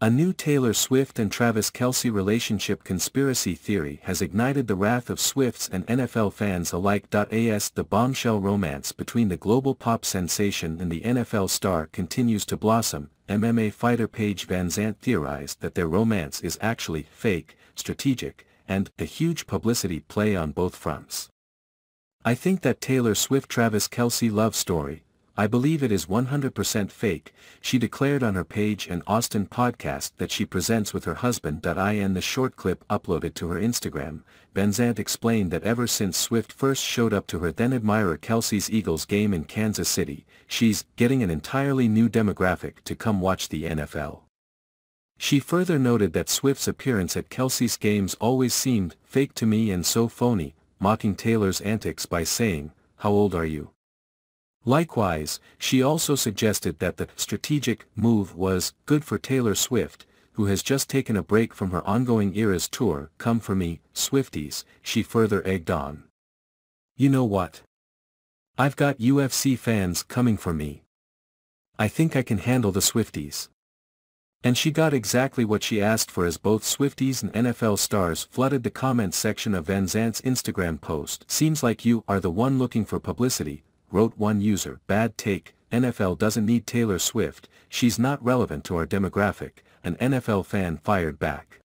A new Taylor Swift and Travis Kelce relationship conspiracy theory has ignited the wrath of Swifts and NFL fans alike. As the bombshell romance between the global pop sensation and the NFL star continues to blossom, MMA fighter Paige VanZant theorized that their romance is actually fake, strategic, and a huge publicity play on both fronts. I think that Taylor Swift-Travis Kelce love story, I believe it is 100% fake, she declared on her Paige and Austin podcast that she presents with her husband. I in the short clip uploaded to her Instagram, VanZant explained that ever since Swift first showed up to her then-admirer Kelce's Eagles game in Kansas City, she's getting an entirely new demographic to come watch the NFL. She further noted that Swift's appearance at Kelce's games always seemed fake to me and so phony, mocking Taylor's antics by saying, how old are you? Likewise, she also suggested that the strategic move was good for Taylor Swift, who has just taken a break from her ongoing Eras tour. Come for me, Swifties, she further egged on. You know what? I've got UFC fans coming for me. I think I can handle the Swifties. And she got exactly what she asked for as both Swifties and NFL stars flooded the comment section of VanZant's Instagram post. Seems like you are the one looking for publicity, wrote one user. Bad take, NFL doesn't need Taylor Swift, she's not relevant to our demographic, an NFL fan fired back.